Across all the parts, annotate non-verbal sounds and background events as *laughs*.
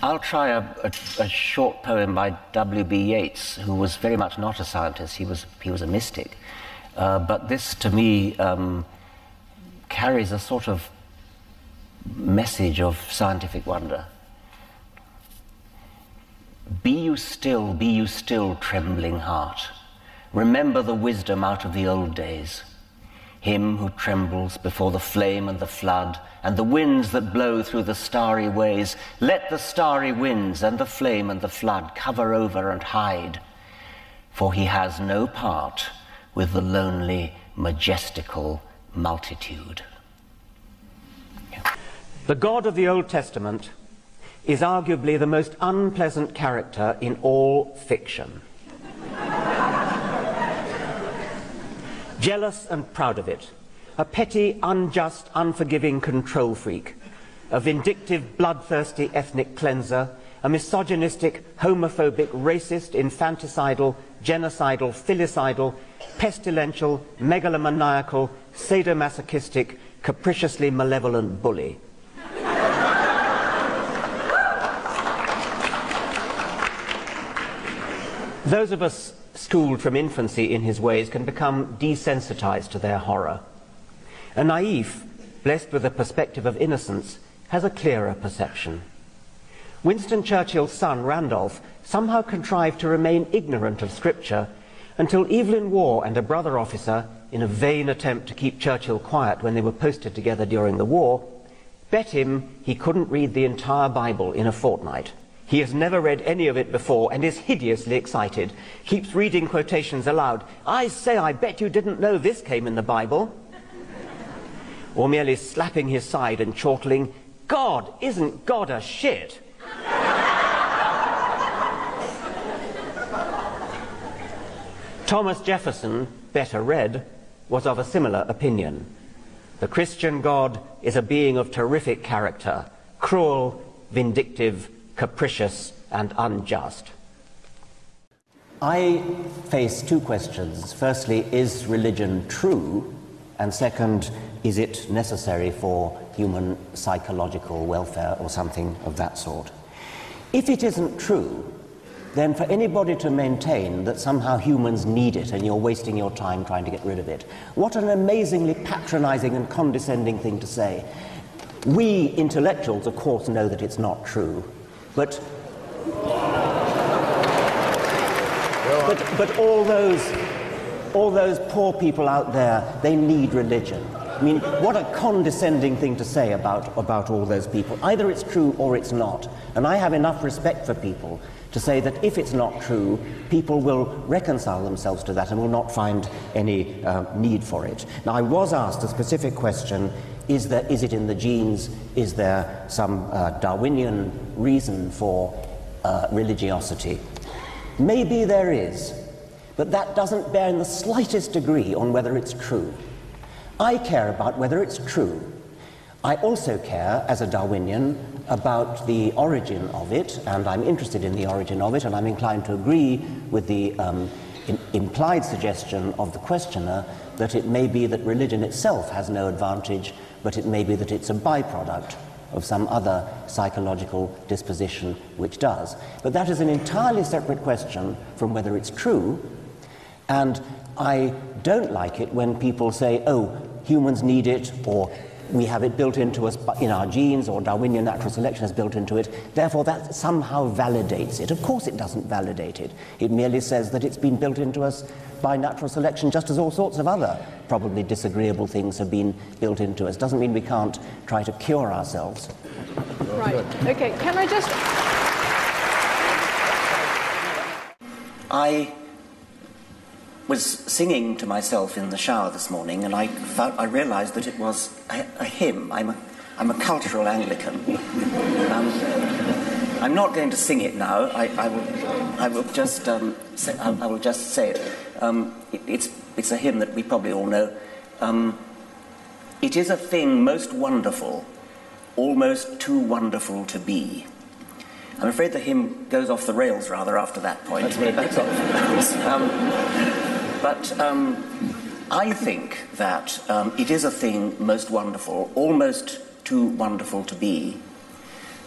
I'll try a, a, a, short poem by W.B. Yeats, who was very much not a scientist, he was, he was a mystic. Uh, but this, to me, um, carries a sort of message of scientific wonder. Be you still, be you still, trembling heart. Remember the wisdom out of the old days. Him who trembles before the flame and the flood, and the winds that blow through the starry ways. Let the starry winds and the flame and the flood cover over and hide, for he has no part with the lonely, majestical multitude. The God of the Old Testament is arguably the most unpleasant character in all fiction. Jealous and proud of it, a petty, unjust, unforgiving control freak, a vindictive, bloodthirsty ethnic cleanser, a misogynistic, homophobic, racist, infanticidal, genocidal, filicidal, pestilential, megalomaniacal, sadomasochistic, capriciously malevolent bully. Those of us schooled from infancy in his ways can become desensitized to their horror. A naif, blessed with a perspective of innocence, has a clearer perception. Winston Churchill's son, Randolph, somehow contrived to remain ignorant of Scripture until Evelyn Waugh and a brother officer, in a vain attempt to keep Churchill quiet when they were posted together during the war, bet him he couldn't read the entire Bible in a fortnight. He has never read any of it before and is hideously excited. Keeps reading quotations aloud. I say, I bet you didn't know this came in the Bible. or merely slapping his side and chortling, God, isn't God a shit? Thomas Jefferson, better read, was of a similar opinion. The Christian God is a being of terrific character, cruel, vindictive, capricious and unjust. I face two questions. Firstly, is religion true? And second, is it necessary for human psychological welfare or something of that sort? If it isn't true, then for anybody to maintain that somehow humans need it and you're wasting your time trying to get rid of it, what an amazingly patronizing and condescending thing to say. We intellectuals, of course, know that it's not true. But, but, but all those all those poor people out there, they need religion. I mean, what a condescending thing to say about, about all those people. Either it's true or it's not. And I have enough respect for people to say that if it's not true, people will reconcile themselves to that and will not find any uh, need for it. Now, I was asked a specific question is, there, is it in the genes? Is there some uh, Darwinian reason for uh, religiosity? Maybe there is, but that doesn't bear in the slightest degree on whether it's true. I care about whether it's true. I also care, as a Darwinian, about the origin of it, and I'm interested in the origin of it, and I'm inclined to agree with the um, implied suggestion of the questioner that it may be that religion itself has no advantage but it may be that it's a byproduct of some other psychological disposition which does. But that is an entirely separate question from whether it's true, and I don't like it when people say, oh, humans need it, or we have it built into us in our genes, or Darwinian natural selection has built into it, therefore that somehow validates it. Of course it doesn't validate it. It merely says that it's been built into us by natural selection, just as all sorts of other probably disagreeable things have been built into us. Doesn't mean we can't try to cure ourselves. Right. Okay, can I just. I was singing to myself in the shower this morning, and I, found, I realized that it was a, a hymn. I'm a, I'm a cultural Anglican. Um, I'm not going to sing it now. I, I will, I will just um, say, I, I, will just say it. Um, it. It's it's a hymn that we probably all know. Um, it is a thing most wonderful, almost too wonderful to be. I'm afraid the hymn goes off the rails rather after that point. That's *laughs* um, but um, I think that um, it is a thing most wonderful, almost too wonderful to be,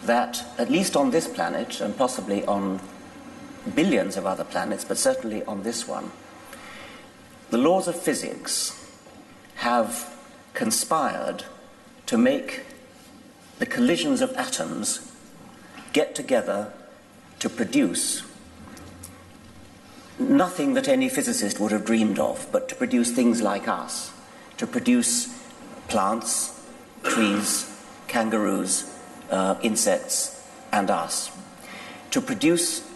that, at least on this planet, and possibly on billions of other planets, but certainly on this one, the laws of physics have conspired to make the collisions of atoms get together to produce nothing that any physicist would have dreamed of, but to produce things like us, to produce plants, trees, kangaroos, uh, insects, and us, to produce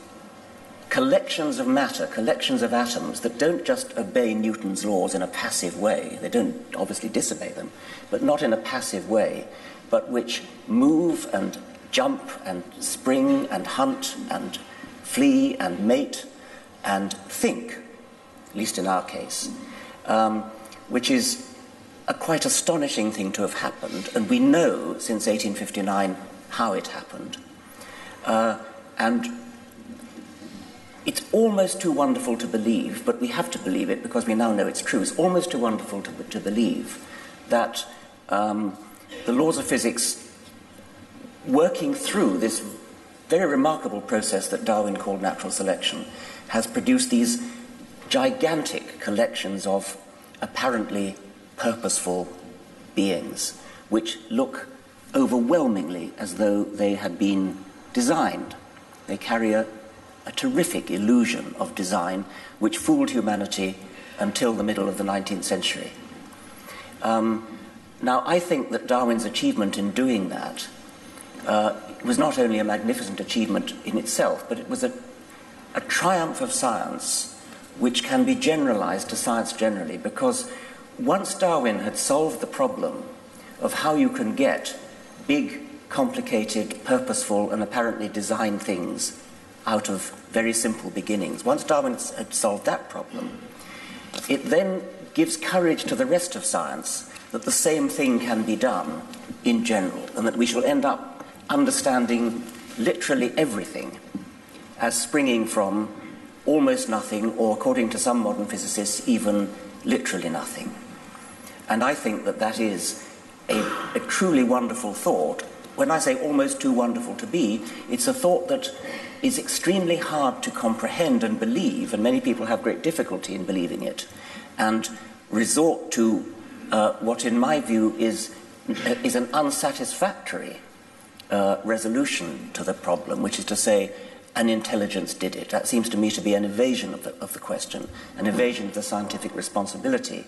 collections of matter, collections of atoms that don't just obey Newton's laws in a passive way, they don't obviously disobey them, but not in a passive way, but which move and jump and spring and hunt and flee and mate and think, at least in our case, um, which is a quite astonishing thing to have happened, and we know since 1859 how it happened. Uh, and it's almost too wonderful to believe, but we have to believe it because we now know it's true. It's almost too wonderful to, to believe that um, the laws of physics, working through this very remarkable process that Darwin called natural selection, has produced these gigantic collections of apparently purposeful beings, which look overwhelmingly as though they had been designed. They carry a, a terrific illusion of design which fooled humanity until the middle of the 19th century. Um, now, I think that Darwin's achievement in doing that uh, was not only a magnificent achievement in itself, but it was a, a triumph of science which can be generalized to science generally because once Darwin had solved the problem of how you can get big, complicated, purposeful, and apparently designed things out of very simple beginnings, once Darwin had solved that problem, it then gives courage to the rest of science that the same thing can be done in general, and that we shall end up understanding literally everything as springing from almost nothing, or according to some modern physicists, even literally nothing. And I think that that is a, a, truly wonderful thought. When I say almost too wonderful to be, it's a thought that is extremely hard to comprehend and believe, and many people have great difficulty in believing it, and resort to uh, what, in my view, is, is an unsatisfactory uh, resolution to the problem, which is to say, an intelligence did it. That seems to me to be an evasion of the, of the question, an evasion of the scientific responsibility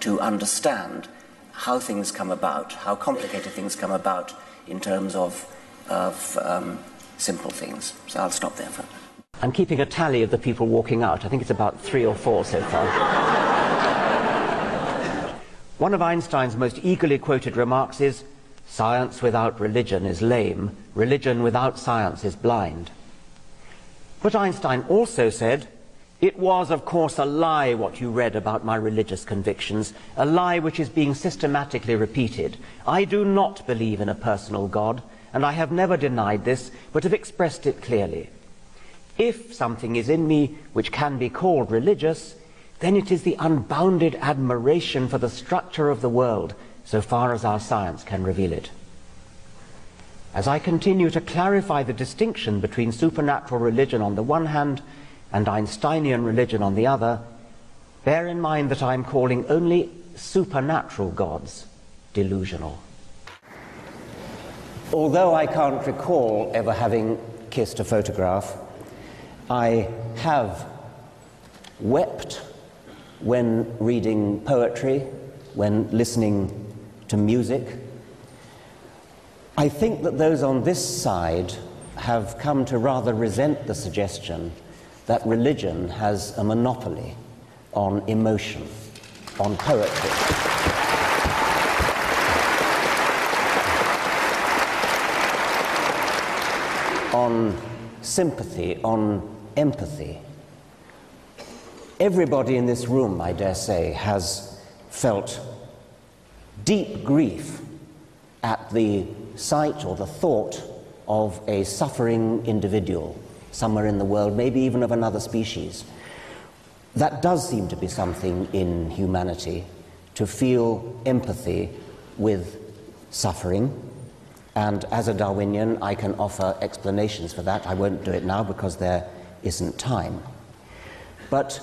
to understand how things come about, how complicated things come about in terms of, of um, simple things. So I'll stop there for I'm keeping a tally of the people walking out. I think it's about three or four so far. One of Einstein's most eagerly quoted remarks is Science without religion is lame, religion without science is blind. But Einstein also said it was, of course, a lie what you read about my religious convictions, a lie which is being systematically repeated. I do not believe in a personal God, and I have never denied this, but have expressed it clearly. If something is in me which can be called religious, then it is the unbounded admiration for the structure of the world, so far as our science can reveal it. As I continue to clarify the distinction between supernatural religion on the one hand and Einsteinian religion on the other, bear in mind that I'm calling only supernatural gods delusional. Although I can't recall ever having kissed a photograph, I have wept when reading poetry, when listening to music. I think that those on this side have come to rather resent the suggestion that religion has a monopoly on emotion, on poetry. on sympathy, on empathy. Everybody in this room, I dare say, has felt deep grief at the sight or the thought of a suffering individual somewhere in the world, maybe even of another species. That does seem to be something in humanity, to feel empathy with suffering. And as a Darwinian, I can offer explanations for that. I won't do it now because there isn't time. But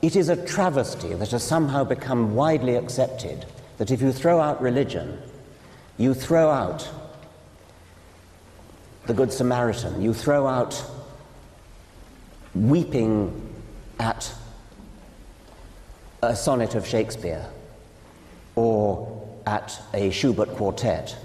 it is a travesty that has somehow become widely accepted that if you throw out religion, you throw out the Good Samaritan, you throw out weeping at a sonnet of Shakespeare or at a Schubert quartet.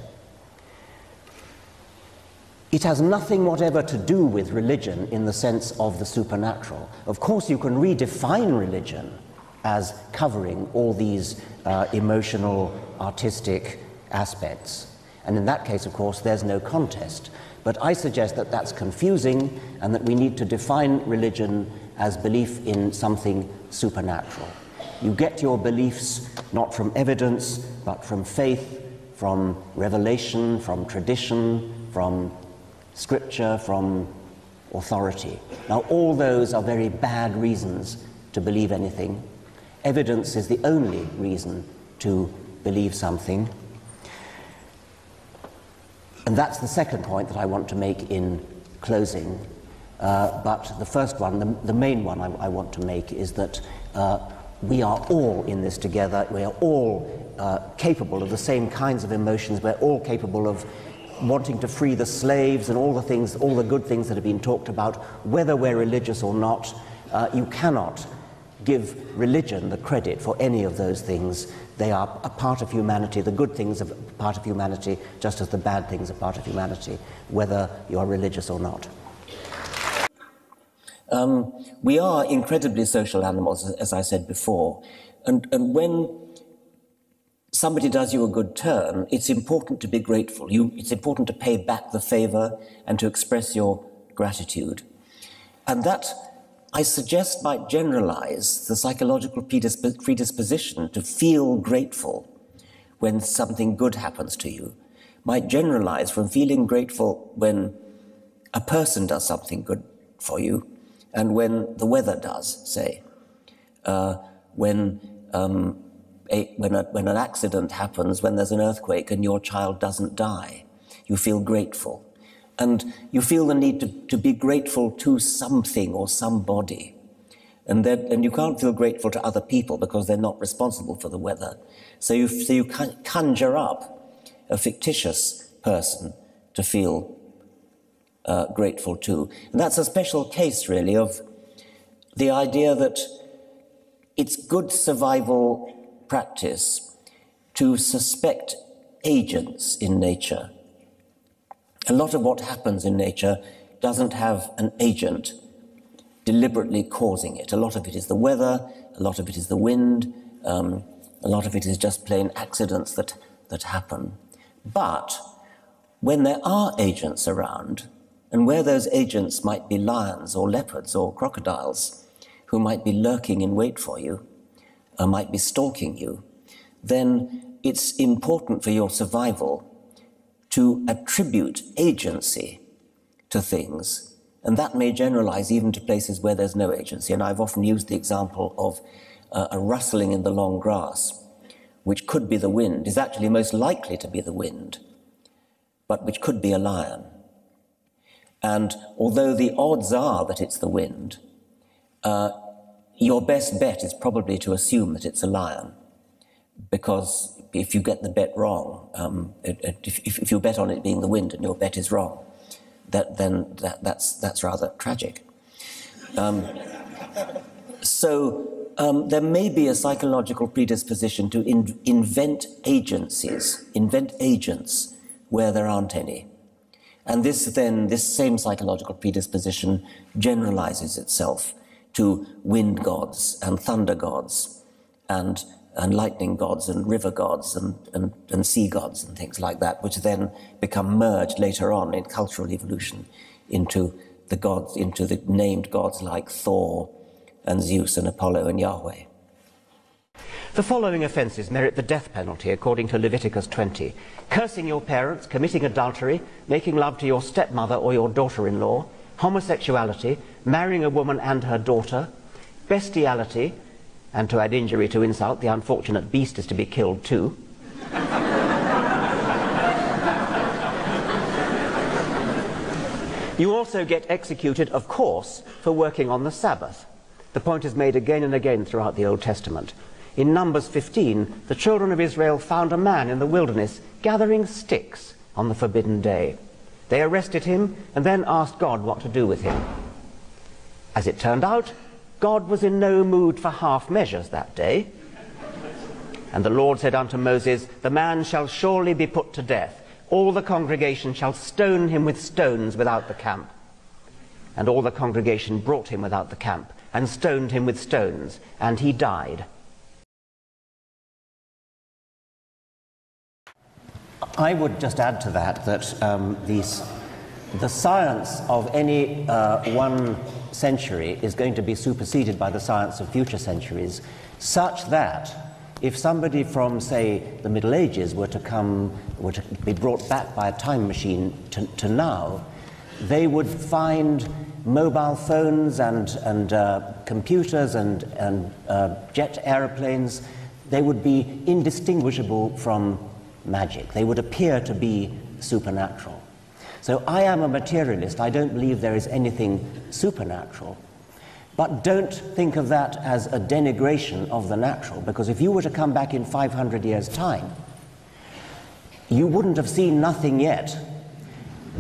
It has nothing whatever to do with religion in the sense of the supernatural. Of course, you can redefine religion as covering all these uh, emotional, artistic aspects. And in that case, of course, there's no contest. But I suggest that that's confusing and that we need to define religion as belief in something supernatural. You get your beliefs not from evidence, but from faith, from revelation, from tradition, from scripture, from authority. Now, all those are very bad reasons to believe anything. Evidence is the only reason to believe something. And that's the second point that I want to make in closing. Uh, but the first one, the, the main one I, I, want to make, is that uh, we are all in this together. We are all uh, capable of the same kinds of emotions. We're all capable of wanting to free the slaves and all the things, all the good things that have been talked about, whether we're religious or not. Uh, you cannot give religion the credit for any of those things. They are a part of humanity. The good things are part of humanity, just as the bad things are part of humanity, whether you are religious or not. Um, we are incredibly social animals, as I said before. And, and when somebody does you a good turn, it's important to be grateful. You, it's important to pay back the favor and to express your gratitude. And that, I suggest, might generalize the psychological predisp- predisposition to feel grateful when something good happens to you, might generalize from feeling grateful when a person does something good for you and when the weather does, say, uh, when um, a, when, a, when an accident happens, when there's an earthquake and your child doesn't die, you feel grateful. And you feel the need to, to be grateful to something or somebody. And, that, and you can't feel grateful to other people because they're not responsible for the weather. So you, so you conjure up a fictitious person to feel uh, grateful to. And that's a special case, really, of the idea that it's good survival practice to suspect agents in nature. A lot of what happens in nature doesn't have an agent deliberately causing it. A lot of it is the weather, a lot of it is the wind, um, a lot of it is just plain accidents that, that happen. But when there are agents around, and where those agents might be lions or leopards or crocodiles who might be lurking in wait for you, or might be stalking you, then it's important for your survival to attribute agency to things. And that may generalize even to places where there's no agency. And I've often used the example of uh, a rustling in the long grass, which could be the wind, is actually most likely to be the wind, but which could be a lion. And although the odds are that it's the wind, uh, your best bet is probably to assume that it's a lion, because if you get the bet wrong, um, it, it, if, if, you bet on it being the wind and your bet is wrong, that, then that, that's, that's rather tragic. Um, so um, there may be a psychological predisposition to in, invent agencies, invent agents where there aren't any. And this then, this same psychological predisposition generalizes itself to wind gods and thunder gods and, and lightning gods and river gods and, and, and sea gods and things like that, which then become merged later on in cultural evolution into the gods, into the named gods like Thor and Zeus and Apollo and Yahweh. The following offences merit the death penalty according to Leviticus 20 cursing your parents, committing adultery, making love to your stepmother or your daughter in law, homosexuality, marrying a woman and her daughter, bestiality, and to add injury to insult, the unfortunate beast is to be killed too. *laughs* You also get executed, of course, for working on the Sabbath. The point is made again and again throughout the Old Testament. In Numbers 15, the children of Israel found a man in the wilderness gathering sticks on the forbidden day. They arrested him and then asked God what to do with him. As it turned out, God was in no mood for half measures that day. And the Lord said unto Moses, The man shall surely be put to death. All the congregation shall stone him with stones without the camp. And all the congregation brought him without the camp, and stoned him with stones, and he died. I would just add to that that um, these, the science of any uh, one century is going to be superseded by the science of future centuries, such that if somebody from, say, the Middle Ages were to come, were to be brought back by a time machine to, to now, they would find mobile phones and, and uh, computers and, and uh, jet aeroplanes, they would be indistinguishable from magic. They would appear to be supernatural. So I am a materialist. I don't believe there is anything supernatural. But don't think of that as a denigration of the natural, because if you were to come back in 500 years' time, you wouldn't have seen nothing yet.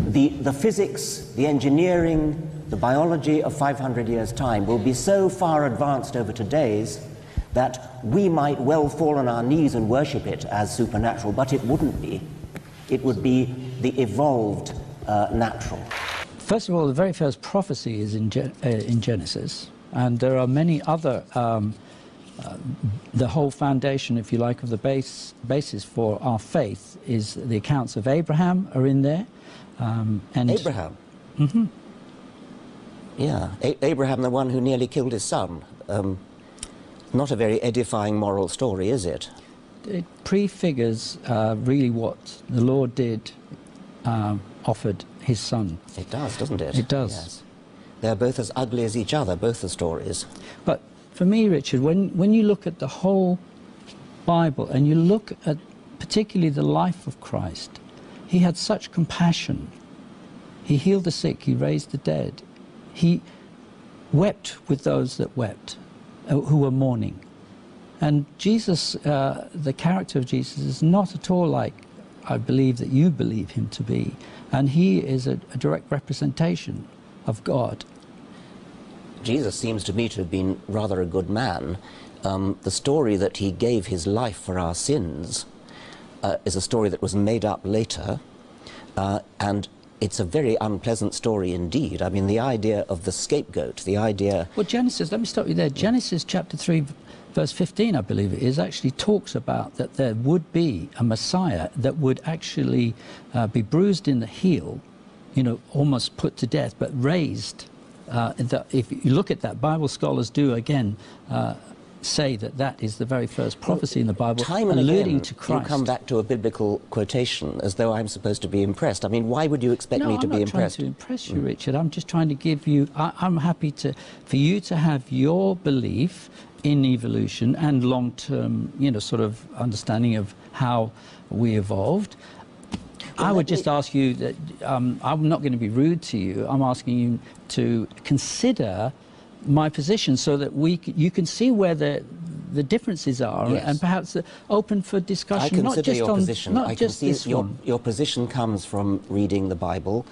The, the physics, the engineering, the biology of 500 years' time will be so far advanced over today's that we might well fall on our knees and worship it as supernatural, but it wouldn't be. It would be the evolved uh, natural. First of all, the very first prophecy is in, Gen- uh, in Genesis, and there are many other. Um, uh, the whole foundation, if you like, of the base, basis for our faith is the accounts of Abraham are in there. Um, and Abraham. Mm-hmm. Yeah, A- Abraham, the one who nearly killed his son. Um, not a very edifying moral story, is it? It prefigures uh, really what the Lord did, uh, offered his son. It does, doesn't it? It does. Yes. They're both as ugly as each other, both the stories. But for me, Richard, when, when you look at the whole Bible and you look at particularly the life of Christ, he had such compassion. He healed the sick, he raised the dead, he wept with those that wept. Uh, who were mourning. And Jesus, uh, the character of Jesus, is not at all like I believe that you believe him to be. And he is a, a direct representation of God. Jesus seems to me to have been rather a good man. Um, the story that he gave his life for our sins uh, is a story that was made up later. Uh, and it's a very unpleasant story indeed. I mean, the idea of the scapegoat, the idea. Well, Genesis, let me stop you there. Genesis chapter 3, verse 15, I believe it is, actually talks about that there would be a Messiah that would actually uh, be bruised in the heel, you know, almost put to death, but raised. Uh, if you look at that, Bible scholars do again uh, say that that is the very first prophecy in the Bible, Time and alluding again, to Christ. You come back to a biblical quotation as though I'm supposed to be impressed. I mean, why would you expect no, me to be impressed? I'm be impressed? to impress you, mm. Richard. I'm just trying to give you. I, I'm happy to for you to have your belief in evolution and long-term, you know, sort of understanding of how we evolved. I would just ask you that um, I'm not going to be rude to you. I'm asking you to consider my position so that we you can see where the the differences are yes. and perhaps open for discussion. I consider not just your on, position. Not I just can see your, one. your position comes from reading the Bible.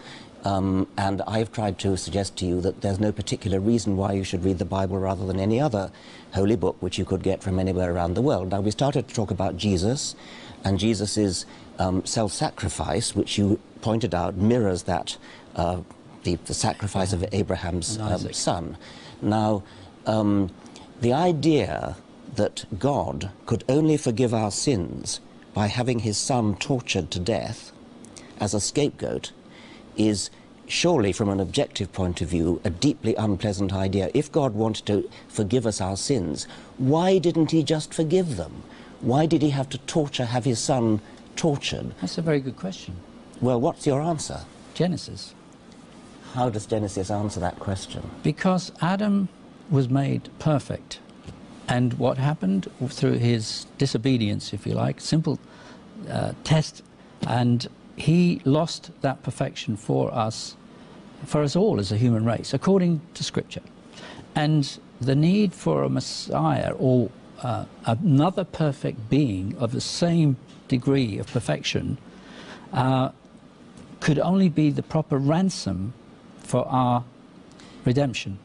Um, and I've tried to suggest to you that there's no particular reason why you should read the Bible rather than any other holy book which you could get from anywhere around the world. Now, we started to talk about Jesus, and Jesus' um, self sacrifice, which you pointed out mirrors that, uh, the, the, sacrifice of Abraham's um, son. Now, um, the idea that God could only forgive our sins by having his son tortured to death as a scapegoat is surely, from an objective point of view, a deeply unpleasant idea. If God wanted to forgive us our sins, why didn't he just forgive them? Why did he have to torture, have his son tortured? That's a very good question. Well, what's your answer? Genesis. How does Genesis answer that question? Because Adam was made perfect. And what happened through his disobedience, if you like, simple uh, test, and he lost that perfection for us for us all as a human race, according to Scripture. And the need for a Messiah or uh, another perfect being of the same degree of perfection uh, could only be the proper ransom for our redemption.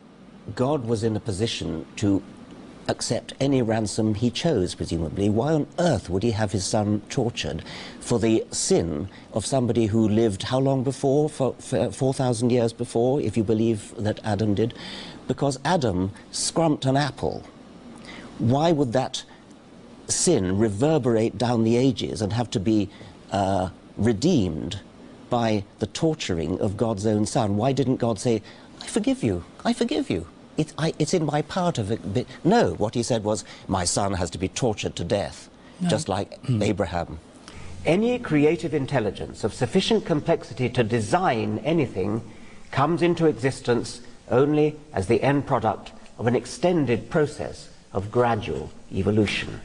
God was in a position to accept any ransom he chose, presumably. Why on earth would he have his son tortured for the sin of somebody who lived how long before? For, for 4,000 years before, if you believe that Adam did? Because Adam scrumped an apple. Why would that sin reverberate down the ages and have to be uh, redeemed by the torturing of God's own son? Why didn't God say, I forgive you, I forgive you? It, I, it's in my part of it. No, what he said was, my son has to be tortured to death, no. just like mm. Abraham. Any creative intelligence of sufficient complexity to design anything comes into existence only as the end product of an extended process of gradual evolution.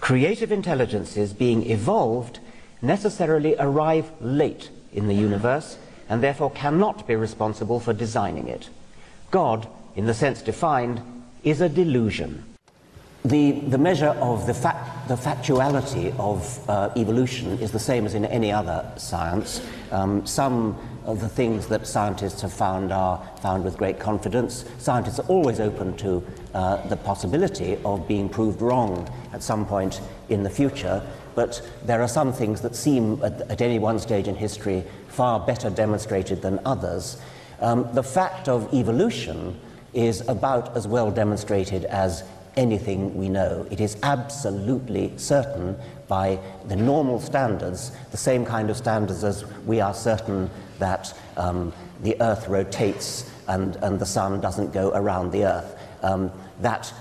Creative intelligences being evolved necessarily arrive late in the universe and therefore cannot be responsible for designing it. God in the sense defined, is a delusion. The, the measure of the, fact, the factuality of uh, evolution is the same as in any other science. Um, some of the things that scientists have found are found with great confidence. Scientists are always open to uh, the possibility of being proved wrong at some point in the future, but there are some things that seem, at, at any one stage in history, far better demonstrated than others. Um, the fact of evolution is about as well demonstrated as anything we know. It is absolutely certain by the normal standards, the same kind of standards as we are certain that um, the Earth rotates and, and the Sun doesn't go around the Earth. Um, that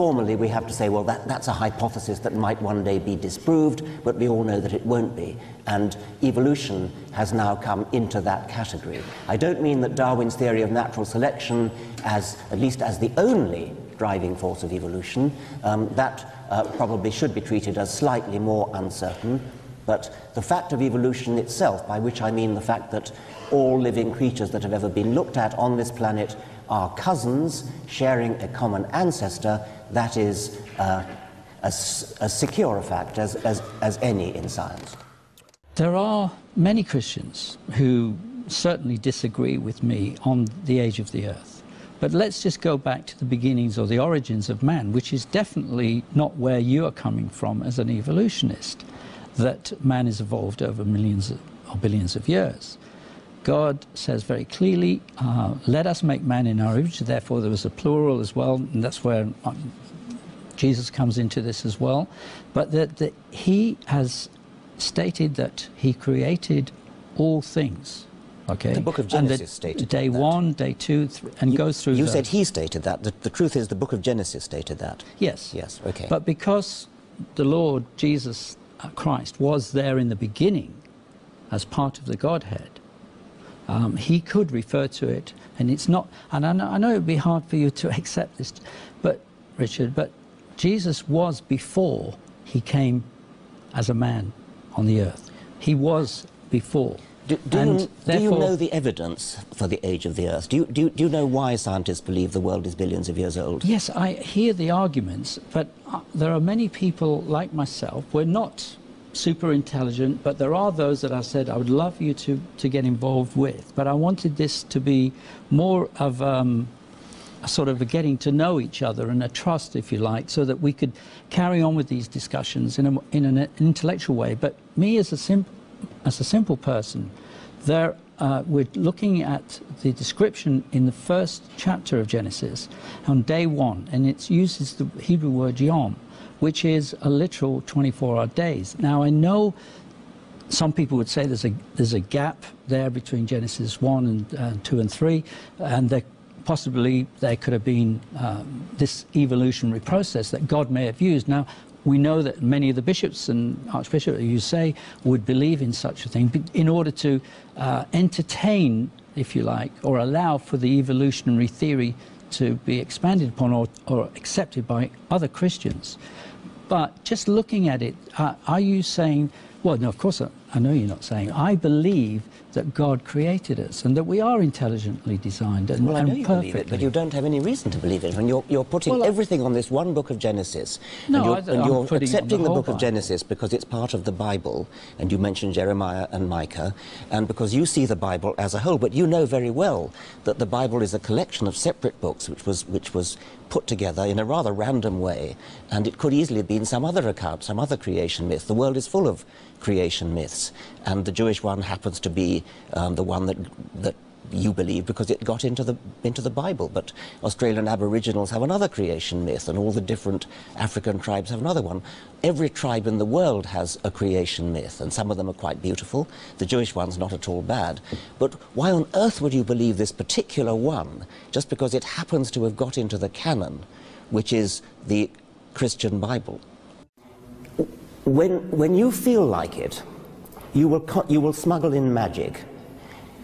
formally we have to say, well, that, that's a hypothesis that might one day be disproved, but we all know that it won't be. And evolution has now come into that category. I don't mean that Darwin's theory of natural selection, as, at least as the only driving force of evolution, um, that uh, probably should be treated as slightly more uncertain. But the fact of evolution itself, by which I mean the fact that all living creatures that have ever been looked at on this planet are cousins sharing a common ancestor, that is uh, as, as secure a fact as, as, as any in science. There are many Christians who certainly disagree with me on the age of the earth. But let's just go back to the beginnings or the origins of man, which is definitely not where you are coming from as an evolutionist, that man has evolved over millions or billions of years. God says very clearly, uh, let us make man in our image. Therefore, there was a plural as well, and that's where um, Jesus comes into this as well. But that, that he has stated that he created all things. Okay. The book of Genesis stated day that. one, day two, and you, goes through. You said he stated that. The, the, truth is, the book of Genesis stated that. Yes. Yes. Okay. But because the Lord Jesus Christ was there in the beginning, as part of the Godhead, um, he could refer to it, and it's not. And I know, I know it would be hard for you to *laughs* accept this, but Richard, but Jesus was before he came as a man on the earth. He was before. Do, do, you, do, you, know the evidence for the age of the Earth? Do you, do, do you know why scientists believe the world is billions of years old? Yes, I hear the arguments, but uh, there are many people like myself. We're not super intelligent, but there are those that I said I would love you to, to get involved with. But I wanted this to be more of um, a sort of a getting to know each other and a trust, if you like, so that we could carry on with these discussions in, a, in an intellectual way. But me as a, sim- as a simple person, there, uh, we're looking at the description in the first chapter of Genesis on day one, and it uses the Hebrew word yom which is a literal 24-hour days. Now, I know some people would say there's a, there's a gap there between Genesis 1 and uh, 2 and 3, and there, possibly there could have been um, this evolutionary process that God may have used. Now, we know that many of the bishops and archbishops, you say, would believe in such a thing in order to uh, entertain, if you like, or allow for the evolutionary theory to be expanded upon or, or accepted by other Christians. But just looking at it, uh, are you saying, well, no, of course, uh, I know you're not saying, I believe that God created us and that we are intelligently designed and, well, I know and you perfectly. believe it, but you don't have any reason to believe it. When you're, you're putting Well, everything on this one book of Genesis, No, and you're, and you're putting it on accepting the the, book of Genesis because it's part of the Bible, and you mentioned Jeremiah and Micah, and because you see the Bible as a whole, but you know very well that the Bible is a collection of separate books which was, which was put together in a rather random way, and it could easily have been some other account, some other creation myth. The world is full of creation myths, and the Jewish one happens to be um, the one that, that you believe because it got into the into the Bible. But Australian Aboriginals have another creation myth, and all the different African tribes have another one. Every tribe in the world has a creation myth, and some of them are quite beautiful. The Jewish one's not at all bad. But why on earth would you believe this particular one just because it happens to have got into the canon, which is the Christian Bible? When, when you feel like it, you will, you will smuggle in magic.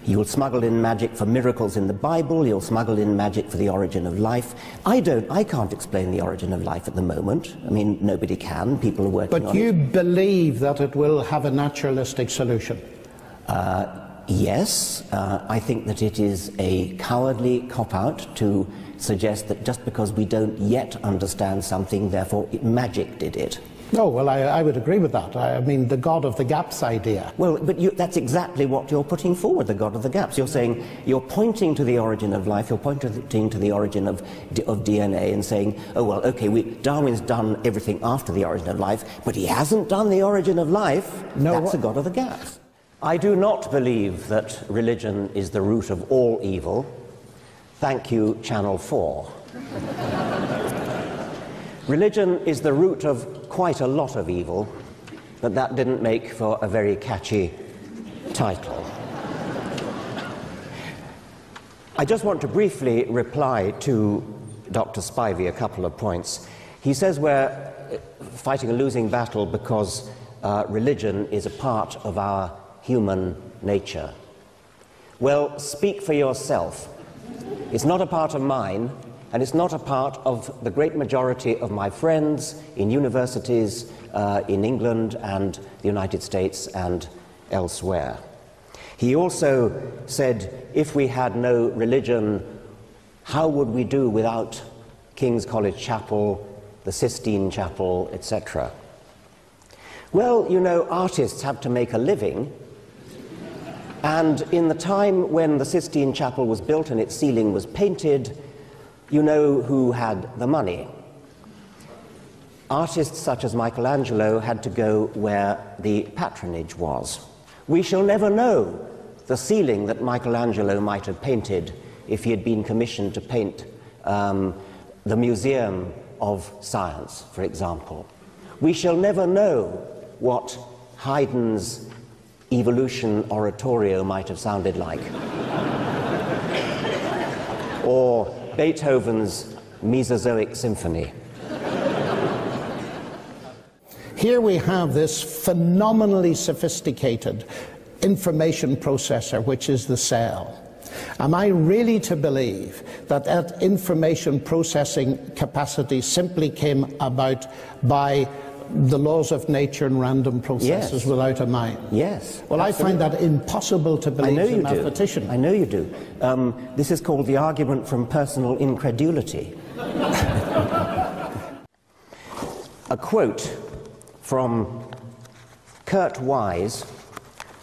You'll smuggle in magic for miracles in the Bible, you'll smuggle in magic for the origin of life. I don't, I can't explain the origin of life at the moment. I mean, nobody can, people are working But on it. But you believe that it will have a naturalistic solution. Yes, uh, I think that it is a cowardly cop-out to suggest that just because we don't yet understand something, therefore it, magic did it. Oh, well, I, I would agree with that. I, I mean, the God of the gaps idea. Well, but you, that's exactly what you're putting forward, the God of the gaps. You're saying, you're pointing to the origin of life, you're pointing to the origin of, of DNA and saying, oh, well, okay, we, Darwin's done everything after the origin of life, but he hasn't done the origin of life. No, that's what- the God of the gaps. I do not believe that religion is the root of all evil. Thank you, Channel 4. *laughs* Religion is the root of quite a lot of evil, but that didn't make for a very catchy title. I just want to briefly reply to Dr. Spivey a couple of points. He says we're fighting a losing battle because uh, religion is a part of our human nature. Well, speak for yourself. It's not a part of mine, and it's not a part of the great majority of my friends in universities uh, in England and the United States and elsewhere. He also said, if we had no religion, how would we do without King's College Chapel, the Sistine Chapel, etc.? Well, you know, artists have to make a living, and in the time when the Sistine Chapel was built and its ceiling was painted, you know who had the money. Artists such as Michelangelo had to go where the patronage was. We shall never know the ceiling that Michelangelo might have painted if he had been commissioned to paint um, the Museum of Science, for example. We shall never know what Haydn's evolution oratorio might have sounded like, *laughs* or Beethoven's Mesozoic Symphony. Here we have this phenomenally sophisticated information processor, which is the cell. Am I really to believe that that information processing capacity simply came about by the laws of nature and random processes Yes. without a mind? Yes. Well, I find that impossible to believe I know as a you mathematician. do. I know you do. Um, this is called the argument from personal incredulity. *laughs* a quote from Kurt Wise,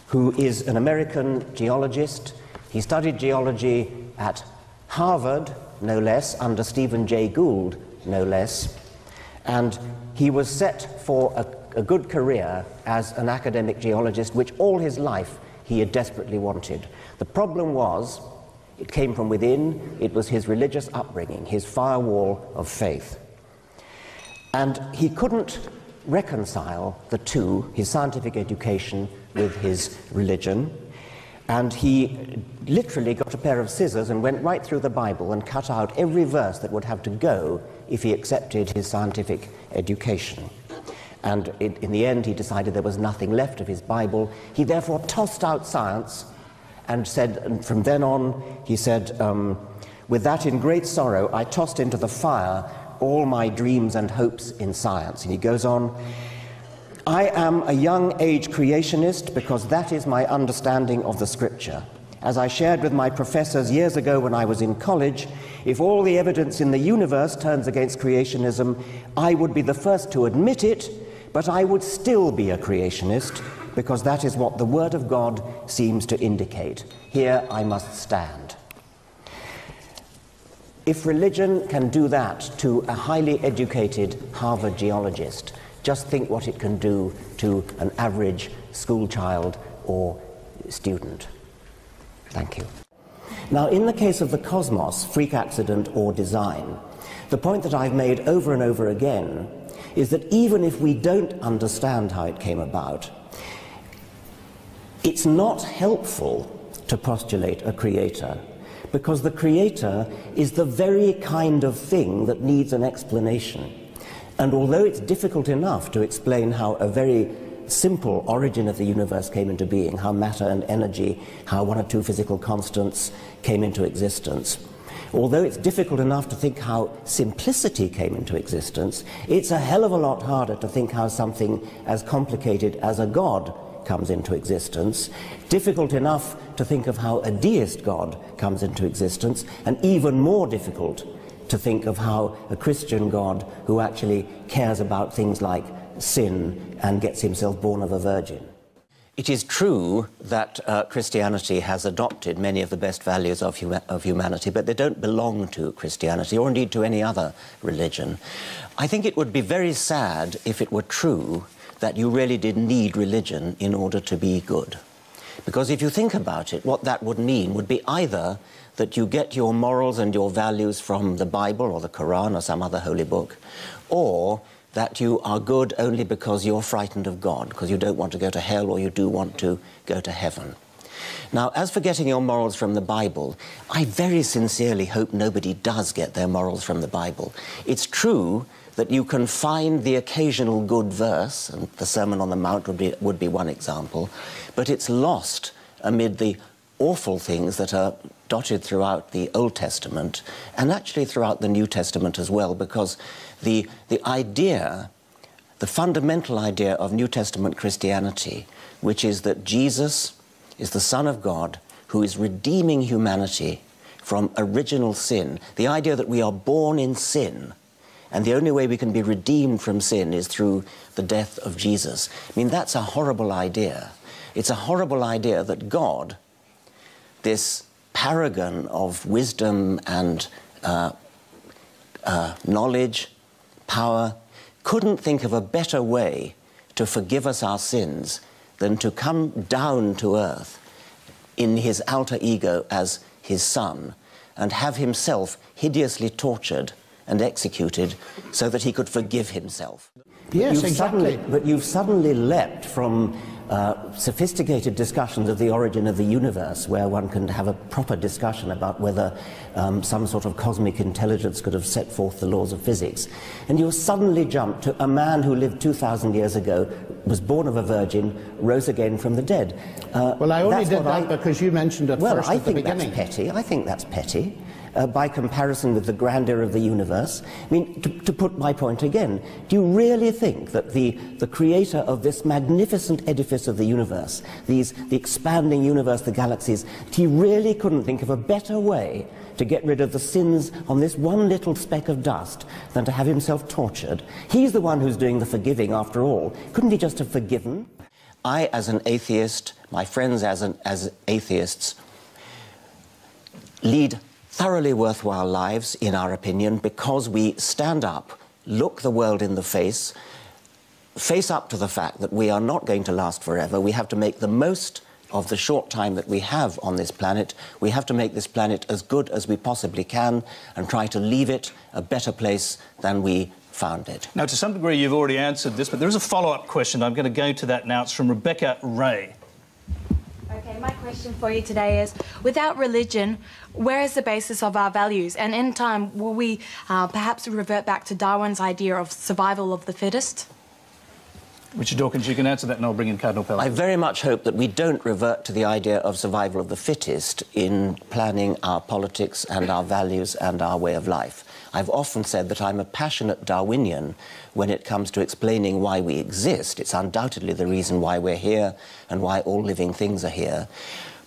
who is an American geologist. He studied geology at Harvard, no less, under Stephen Jay Gould, no less. And he was set for a, a good career as an academic geologist, which all his life he had desperately wanted. The problem was, it came from within, it was his religious upbringing, his firewall of faith. And he couldn't reconcile the two, his scientific education with his religion. And he literally got a pair of scissors and went right through the Bible and cut out every verse that would have to go if he accepted his scientific education. And in, in the end, he decided there was nothing left of his Bible. He therefore tossed out science and said, and from then on, he said, um, With that in great sorrow, I tossed into the fire all my dreams and hopes in science. And he goes on, I am a young age creationist because that is my understanding of the scripture. As I shared with my professors years ago when I was in college, if all the evidence in the universe turns against creationism, I would be the first to admit it, but I would still be a creationist because that is what the Word of God seems to indicate. Here I must stand. If religion can do that to a highly educated Harvard geologist, just think what it can do to an average school child or student. Thank you. Now, in the case of the cosmos, freak accident or design, the point that I've made over and over again is that even if we don't understand how it came about, it's not helpful to postulate a creator because the creator is the very kind of thing that needs an explanation. And although it's difficult enough to explain how a very simple origin of the universe came into being, how matter and energy, how one or two physical constants came into existence. Although it's difficult enough to think how simplicity came into existence, it's a hell of a lot harder to think how something as complicated as a god comes into existence, difficult enough to think of how a deist God comes into existence, and even more difficult to think of how a Christian God who actually cares about things like sin and gets himself born of a virgin. It is true that uh, Christianity has adopted many of the best values of, huma of, humanity, but they don't belong to Christianity or indeed to any other religion. I think it would be very sad if it were true that you really did need religion in order to be good. Because if you think about it, what that would mean would be either that you get your morals and your values from the Bible or the Quran or some other holy book, or that you are good only because you're frightened of God, because you don't want to go to hell or you do want to go to heaven. Now, as for getting your morals from the Bible, I very sincerely hope nobody does get their morals from the Bible. It's true that you can find the occasional good verse, and the Sermon on the Mount would be, would be one example, but it's lost amid the awful things that are dotted throughout the Old Testament and actually throughout the New Testament as well, because the, the idea, the fundamental idea of New Testament Christianity, which is that Jesus is the Son of God who is redeeming humanity from original sin, the idea that we are born in sin. And the only way we can be redeemed from sin is through the death of Jesus. I mean, that's a horrible idea. It's a horrible idea that God, this paragon of wisdom and uh, uh, knowledge, power, couldn't think of a better way to forgive us our sins than to come down to earth in his alter ego as his son and have himself hideously tortured and executed so that he could forgive himself. Yes, you've exactly. Suddenly, but you've suddenly leapt from uh, sophisticated discussions of the origin of the universe, where one can have a proper discussion about whether um, some sort of cosmic intelligence could have set forth the laws of physics. And you suddenly jump to a man who lived 2,000 years ago, was born of a virgin, rose again from the dead. Uh, well, I only did that I, because you mentioned it well, first I at the beginning. Well, I think that's petty. I think that's petty uh, by comparison with the grandeur of the universe. I mean, to, to, put my point again, do you really think that the, the creator of this magnificent edifice of the universe, these, the expanding universe, the galaxies, that he really couldn't think of a better way to get rid of the sins on this one little speck of dust than to have himself tortured? He's the one who's doing the forgiving after all. Couldn't he just have forgiven? I, as an atheist, my friends as, an, as atheists, lead thoroughly worthwhile lives, in our opinion, because we stand up, look the world in the face, face up to the fact that we are not going to last forever. We have to make the most of the short time that we have on this planet. We have to make this planet as good as we possibly can and try to leave it a better place than we found it. Now, to some degree, you've already answered this, but there is a follow-up question. I'm going to go to that now. It's from Rebecca Ray. Okay, my question for you today is without religion, where is the basis of our values? And in time, will we uh, perhaps revert back to Darwin's idea of survival of the fittest? Richard Dawkins, you can answer that and I'll bring in Cardinal Pell. I very much hope that we don't revert to the idea of survival of the fittest in planning our politics and our values and our way of life. I've often said that I'm a passionate Darwinian when it comes to explaining why we exist. It's undoubtedly the reason why we're here and why all living things are here.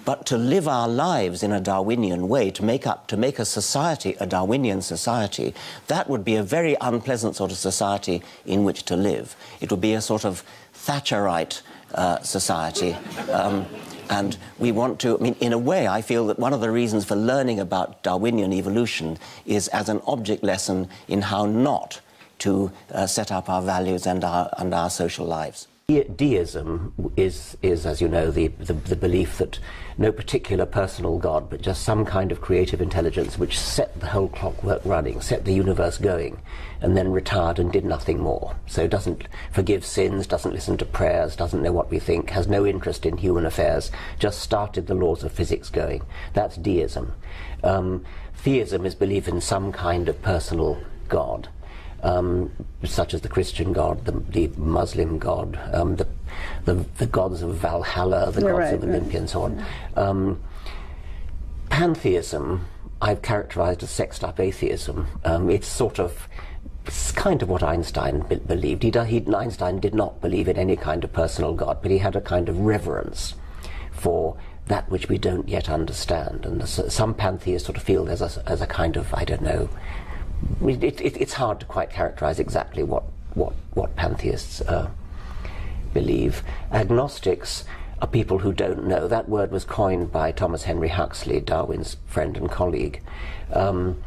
But to live our lives in a Darwinian way, to make up, to make a society a Darwinian society, that would be a very unpleasant sort of society in which to live. It would be a sort of Thatcherite uh, society. Um, and we want to, I mean, in a way, I feel that one of the reasons for learning about Darwinian evolution is as an object lesson in how not to uh, set up our values and our, and our social lives. Deism is, is, as you know, the, the, the, belief that no particular personal God, but just some kind of creative intelligence which set the whole clockwork running, set the universe going, and then retired and did nothing more. So doesn't forgive sins, doesn't listen to prayers, doesn't know what we think, has no interest in human affairs, just started the laws of physics going. That's deism. Um, theism is belief in some kind of personal God um, such as the Christian God, the, the Muslim God, um, the, the, the, gods of Valhalla, the gods right, of Olympia, right. and so on. Um, pantheism, I've characterized as sexed up atheism. Um, it's sort of it's kind of what Einstein be- believed. He, he, Einstein did not believe in any kind of personal God, but he had a kind of reverence for that which we don't yet understand. And some pantheists sort of feel there's a, as a kind of, I don't know, it, it, it's hard to quite characterize exactly what, what, what pantheists uh, believe. Agnostics are people who don't know. That word was coined by Thomas Henry Huxley, Darwin's friend and colleague. Um,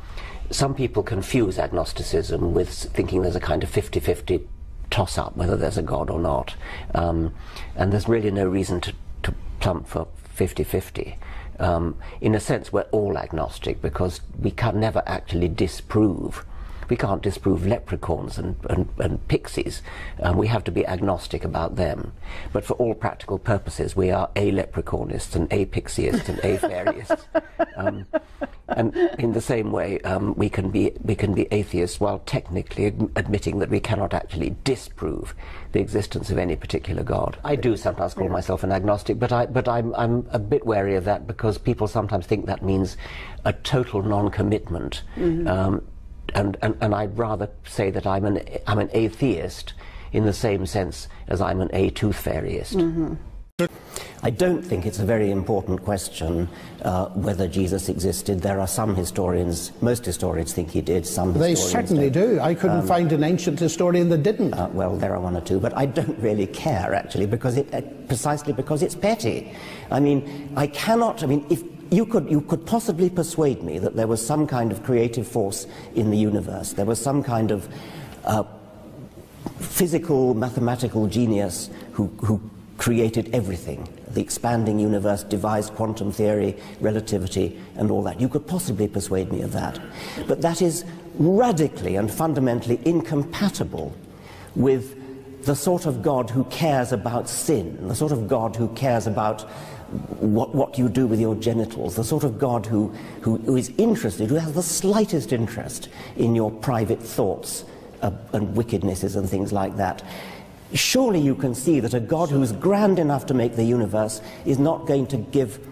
some people confuse agnosticism with thinking there's a kind of 50 50 toss up whether there's a God or not. Um, and there's really no reason to, to plump for 50 50 um, in a sense, we're all agnostic because we can never actually disprove. We can't disprove leprechauns and, and, and pixies. Um, we have to be agnostic about them. But for all practical purposes, we are a leprechaunists and a pixieists and a fairyists. *laughs* Um, and in the same way, um, we can be we can be atheists while technically ad- admitting that we cannot actually disprove the existence of any particular God. I do sometimes call myself an agnostic, but I but I'm I'm a bit wary of that because people sometimes think that means a total non-commitment. Mm-hmm. Um, and, and, and I'd rather say that I'm an I'm an atheist in the same sense as I'm an a tooth fairyist. Mm-hmm. I don't think it's a very important question uh, whether Jesus existed. There are some historians, most historians think he did, some They certainly don't. do. I couldn't um, find an ancient historian that didn't. Uh, well, there are one or two, but I don't really care, actually, because it, uh, precisely because it's petty. I mean, I cannot, I mean, if you could, you could possibly persuade me that there was some kind of creative force in the universe, there was some kind of uh, physical, mathematical genius who, who created everything the expanding universe, devised quantum theory, relativity, and all that. You could possibly persuade me of that. But that is radically and fundamentally incompatible with the sort of God who cares about sin, the sort of God who cares about what, what you do with your genitals, the sort of God who, who, who is interested, who has the slightest interest in your private thoughts uh, and wickednesses and things like that. Surely you can see that a God who's grand enough to make the universe is not going to give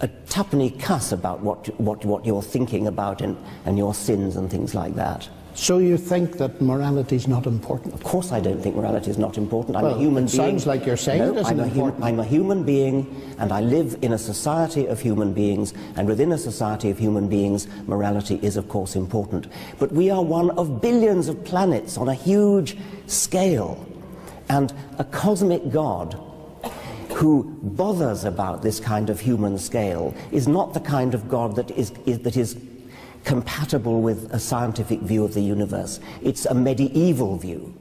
a tuppenny cuss about what, what, what you're thinking about and, and your sins and things like that. So you think that morality is not important? Of course I don't think morality is not important. I'm well, a human it being. sounds like you're saying no, I'm a. I'm a human being and I live in a society of human beings and within a society of human beings morality is of course important. But we are one of billions of planets on a huge scale. And a cosmic God who bothers about this kind of human scale is not the kind of God that is, is, that is compatible with a scientific view of the universe. It's a medieval view.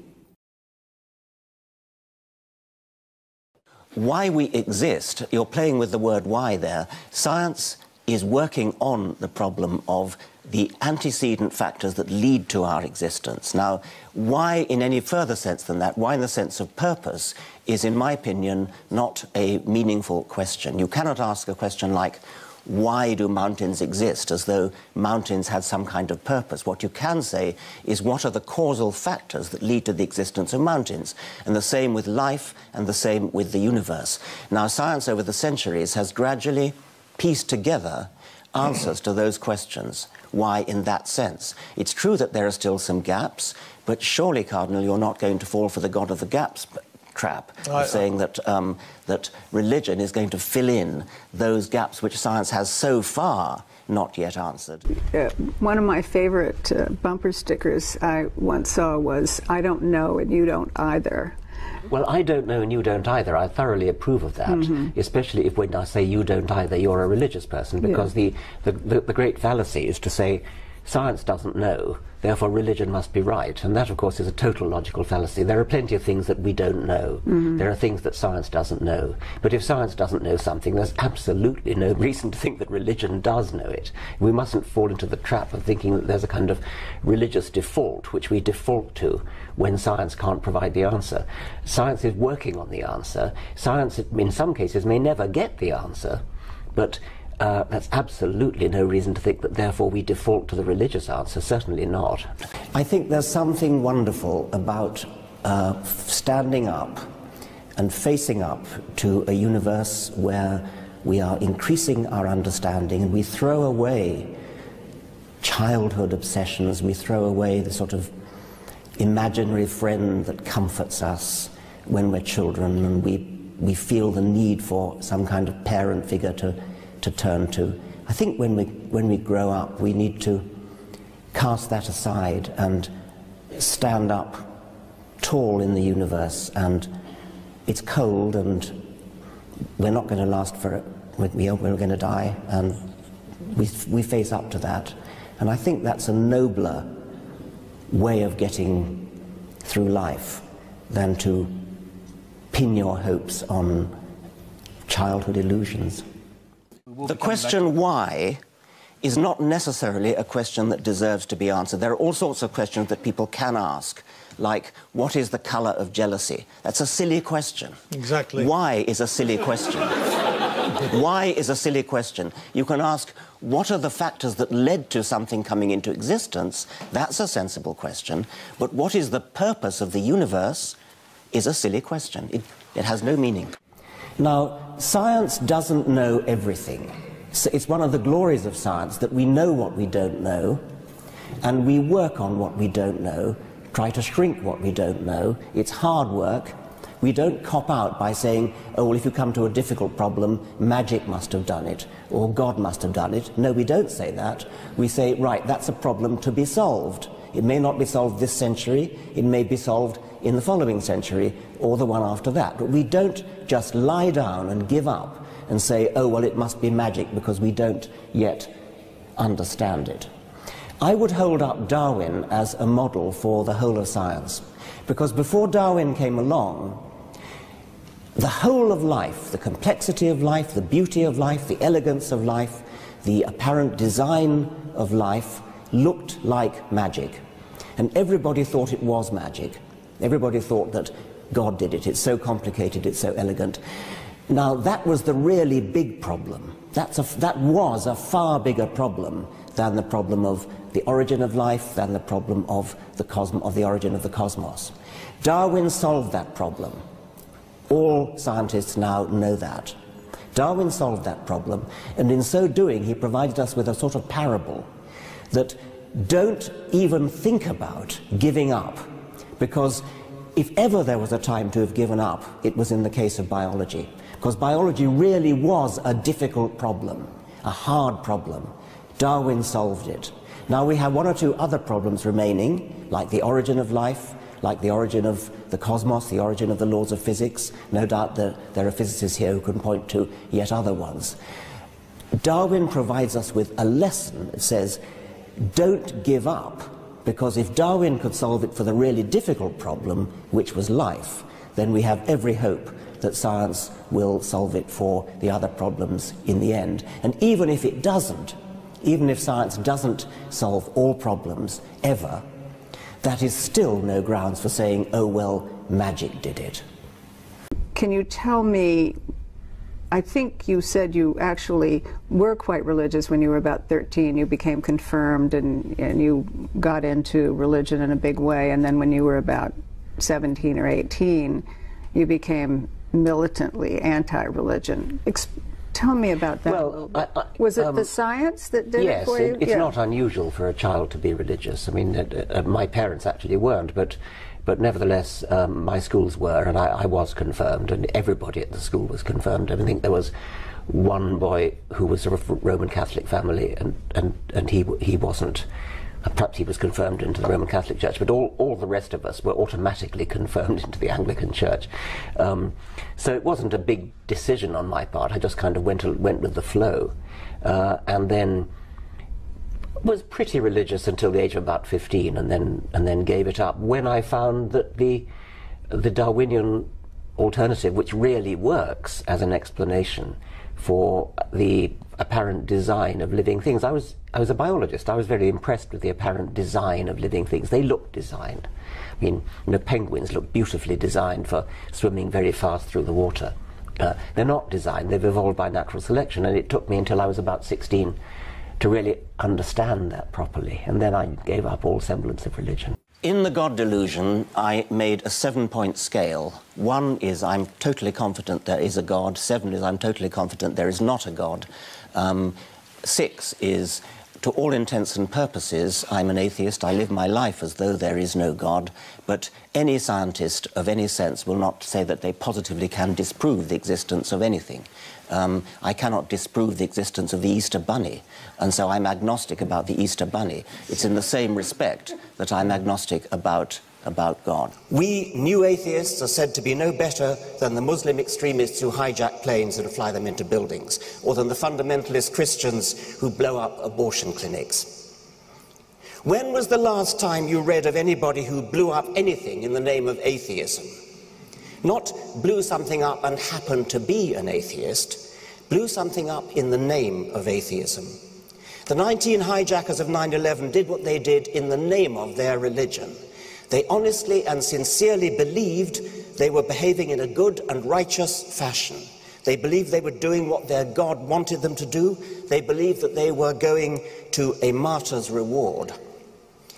Why we exist, you're playing with the word why there. Science is working on the problem of the antecedent factors that lead to our existence. Now, why in any further sense than that, why in the sense of purpose, is, in my opinion, not a meaningful question. You cannot ask a question like, why do mountains exist as though mountains had some kind of purpose. What you can say is what are the causal factors that lead to the existence of mountains. And the same with life and the same with the universe. Now, science over the centuries has gradually pieced together answers to those questions. Why in that sense? It's true that there are still some gaps, but surely, Cardinal, you're not going to fall for the God of the gaps trap I, of saying that, um, that religion is going to fill in those gaps which science has so far not yet answered. Uh, one of my favorite uh, bumper stickers I once saw was, I don't know and you don't either. Well, I don't know and you don't either. I thoroughly approve of that, mm-hmm. especially if when I say you don't either, you're a religious person, because yeah. the, the, the, the great fallacy is to say science doesn't know, therefore religion must be right. And that, of course, is a total logical fallacy. There are plenty of things that we don't know. Mm-hmm. There are things that science doesn't know. But if science doesn't know something, there's absolutely no reason to think that religion does know it. We mustn't fall into the trap of thinking that there's a kind of religious default, which we default to when science can't provide the answer. Science is working on the answer. Science, in some cases, may never get the answer. But uh, that's absolutely no reason to think that therefore we default to the religious answer. Certainly not. I think there's something wonderful about uh, standing up and facing up to a universe where we are increasing our understanding and we throw away childhood obsessions, we throw away the sort of imaginary friend that comforts us when we're children and we, we feel the need for some kind of parent figure to to turn to. I think when we, when we grow up, we need to cast that aside and stand up tall in the universe. And it's cold, and we're not going to last for it. We're going to die, and we, we face up to that. And I think that's a nobler way of getting through life than to pin your hopes on childhood illusions the question why is not necessarily a question that deserves to be answered. There are all sorts of questions that people can ask, like, what is the colour of jealousy? That's a silly question. Exactly. Why is a silly question? *laughs* Why is a silly question? You can ask, what are the factors that led to something coming into existence? That's a sensible question. But what is the purpose of the universe is a silly question. It, it has no meaning. Now, science doesn't know everything. So it's one of the glories of science that we know what we don't know, and we work on what we don't know, try to shrink what we don't know. It's hard work. We don't cop out by saying, oh, well, if you come to a difficult problem, magic must have done it, or God must have done it. No, we don't say that. We say, right, that's a problem to be solved. It may not be solved this century, it may be solved in the following century or the one after that. But we don't just lie down and give up and say, oh, well, it must be magic because we don't yet understand it. I would hold up Darwin as a model for the whole of science because before Darwin came along, the whole of life, the complexity of life, the beauty of life, the elegance of life, the apparent design of life looked like magic. And everybody thought it was magic. Everybody thought that God did it. It's so complicated, it's so elegant. Now, that was the really big problem. That's a, that was a far bigger problem than the problem of the origin of life, than the problem of the, cosm- of the origin of the cosmos. Darwin solved that problem. All scientists now know that. Darwin solved that problem, and in so doing, he provided us with a sort of parable that don't even think about giving up because if ever there was a time to have given up, it was in the case of biology. Because biology really was a difficult problem, a hard problem. Darwin solved it. Now we have one or two other problems remaining, like the origin of life, like the origin of the cosmos, the origin of the laws of physics. No doubt that there are physicists here who can point to yet other ones. Darwin provides us with a lesson. It says, don't give up because if Darwin could solve it for the really difficult problem, which was life, then we have every hope that science will solve it for the other problems in the end. And even if it doesn't, even if science doesn't solve all problems ever, that is still no grounds for saying, oh, well, magic did it. Can you tell me I think you said you actually were quite religious when you were about 13. You became confirmed and, and you got into religion in a big way. And then when you were about 17 or 18, you became militantly anti religion. Ex- tell me about that. Well, I, I, was it um, the science that did yes, it for you? it's Yeah. not unusual for a child to be religious. I mean, uh, uh, my parents actually weren't, but but nevertheless, um, my schools were, and I, I was confirmed, and everybody at the school was confirmed. I think there was one boy who was of a Roman Catholic family, and and and he he wasn't. Uh, Perhaps he was confirmed into the Roman Catholic Church, but all, all the rest of us were automatically *laughs* confirmed into the Anglican Church. Um, so it wasn't a big decision on my part. I just kind of went went with the flow, uh, and then was pretty religious until the age of about 15 and then and then gave it up. When I found that the the Darwinian alternative which really works as an explanation for the apparent design of living things I was I was a biologist. I was very impressed with the apparent design of living things. They look designed. I mean you know penguins look beautifully designed for swimming very fast through the water. Uh, they're not designed. They've evolved by natural selection and it took me until I was about 16 to really understand that properly. And then I gave up all semblance of religion. In the God delusion, I made a seven point scale. One is I'm totally confident there is a God. Seven is I'm totally confident there is not a God. Um, six is to all intents and purposes, I'm an atheist. I live my life as though there is no God. But any scientist of any sense will not say that they positively can disprove the existence of anything. Um, I cannot disprove the existence of the Easter Bunny, and so I'm agnostic about the Easter Bunny. It's in the same respect that I'm agnostic about about God. We new atheists are said to be no better than the Muslim extremists who hijack planes and fly them into buildings, or than the fundamentalist Christians who blow up abortion clinics. When was the last time you read of anybody who blew up anything in the name of atheism? Not blew something up and happened to be an atheist, blew something up in the name of atheism. The 19 hijackers of 9 11 did what they did in the name of their religion. They honestly and sincerely believed they were behaving in a good and righteous fashion. They believed they were doing what their God wanted them to do. They believed that they were going to a martyr's reward.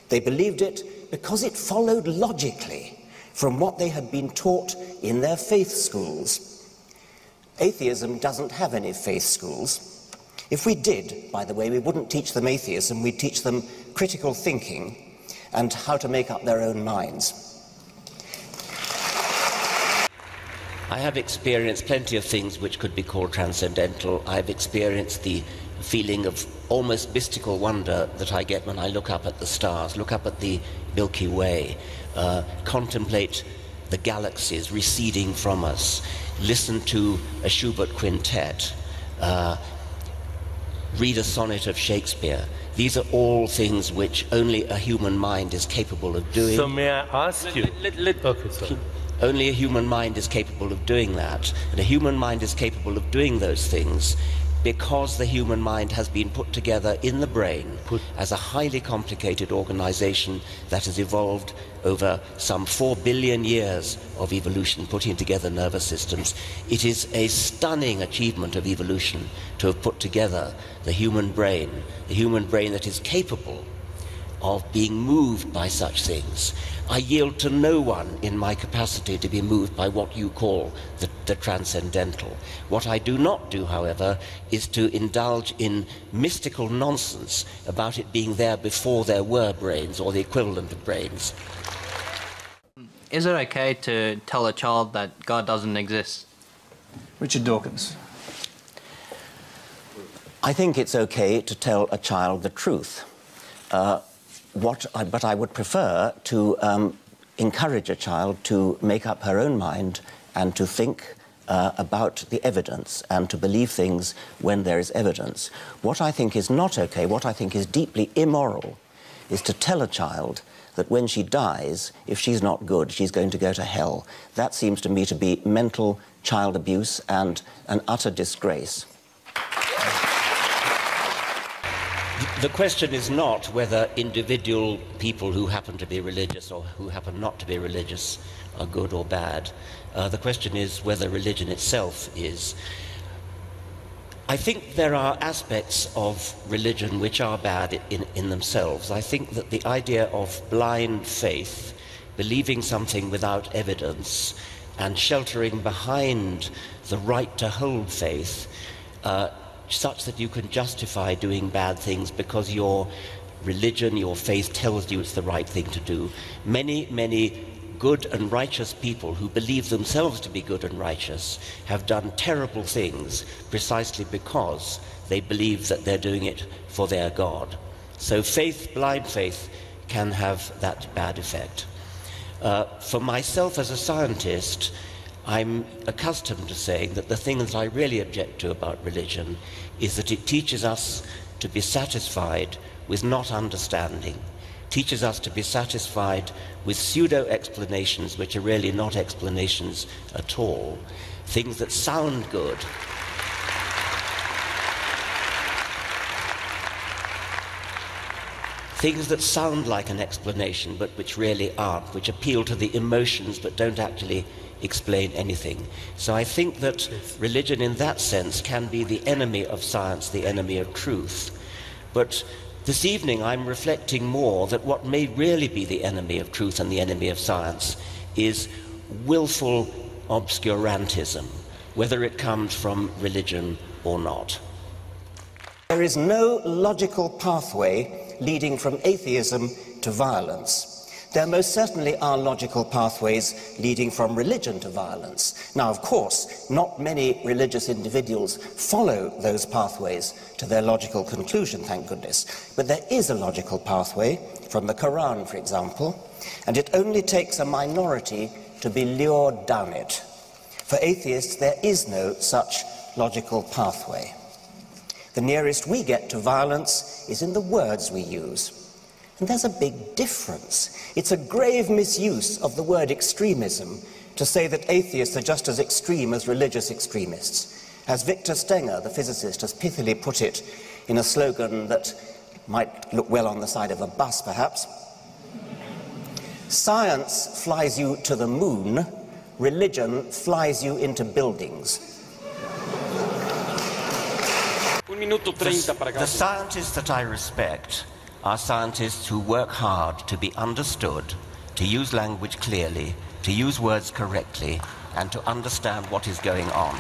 They believed it because it followed logically from what they had been taught in their faith schools. Atheism doesn't have any faith schools. If we did, by the way, we wouldn't teach them atheism, we'd teach them critical thinking and how to make up their own minds. I have experienced plenty of things which could be called transcendental. I've experienced the feeling of almost mystical wonder that I get when I look up at the stars, look up at the Milky Way, uh, contemplate the galaxies receding from us, listen to a Schubert quintet, uh, read a sonnet of Shakespeare. These are all things which only a human mind is capable of doing. So may I ask you? okay, sorry. Only a human mind is capable of doing that. And a human mind is capable of doing those things because the human mind has been put together in the brain as a highly complicated organization that has evolved over some four billion years of evolution, putting together nervous systems. It is a stunning achievement of evolution to have put together the human brain, the human brain that is capable of being moved by such things. I yield to no one in my capacity to be moved by what you call the, the, transcendental. What I do not do, however, is to indulge in mystical nonsense about it being there before there were brains or the equivalent of brains. Is it okay to tell a child that God doesn't exist? Richard Dawkins. I think it's okay to tell a child the truth. Uh, what I, but I would prefer to um, encourage a child to make up her own mind and to think uh, about the evidence and to believe things when there is evidence. What I think is not okay, what I think is deeply immoral, is to tell a child that when she dies, if she's not good, she's going to go to hell. That seems to me to be mental child abuse and an utter disgrace. The question is not whether individual people who happen to be religious or who happen not to be religious are good or bad. Uh, the question is whether religion itself is. I think there are aspects of religion which are bad in, in themselves. I think that the idea of blind faith, believing something without evidence, and sheltering behind the right to hold faith, uh, such that you can justify doing bad things because your religion, your faith tells you it's the right thing to do. Many, many good and righteous people who believe themselves to be good and righteous have done terrible things precisely because they believe that they're doing it for their God. So faith, blind faith, can have that bad effect. Uh, for myself as a scientist, I'm accustomed to saying that the thing that I really object to about religion is that it teaches us to be satisfied with not understanding teaches us to be satisfied with pseudo explanations which are really not explanations at all, things that sound good. Things that sound like an explanation but which really aren't, which appeal to the emotions but don't actually explain anything. So I think that religion in that sense can be the enemy of science, the enemy of truth. But this evening, I'm reflecting more that what may really be the enemy of truth and the enemy of science is willful obscurantism, whether it comes from religion or not. There is no logical pathway leading from atheism to violence. There most certainly are logical pathways leading from religion to violence. Now, of course, not many religious individuals follow those pathways to their logical conclusion, thank goodness. But there is a logical pathway from the Quran, for example, and it only takes a minority to be lured down it. For atheists, there is no such logical pathway. The nearest we get to violence is in the words we use. And there's a big difference. It's a grave misuse of the word extremism to say that atheists are just as extreme as religious extremists. As Victor Stenger, the physicist, has pithily put it in a slogan that might look well on the side of a bus, perhaps. Science flies you to the moon, religion flies you into buildings. The, the scientists that I respect are scientists who work hard to be understood, to use language clearly, to use words correctly, and to understand what is going on.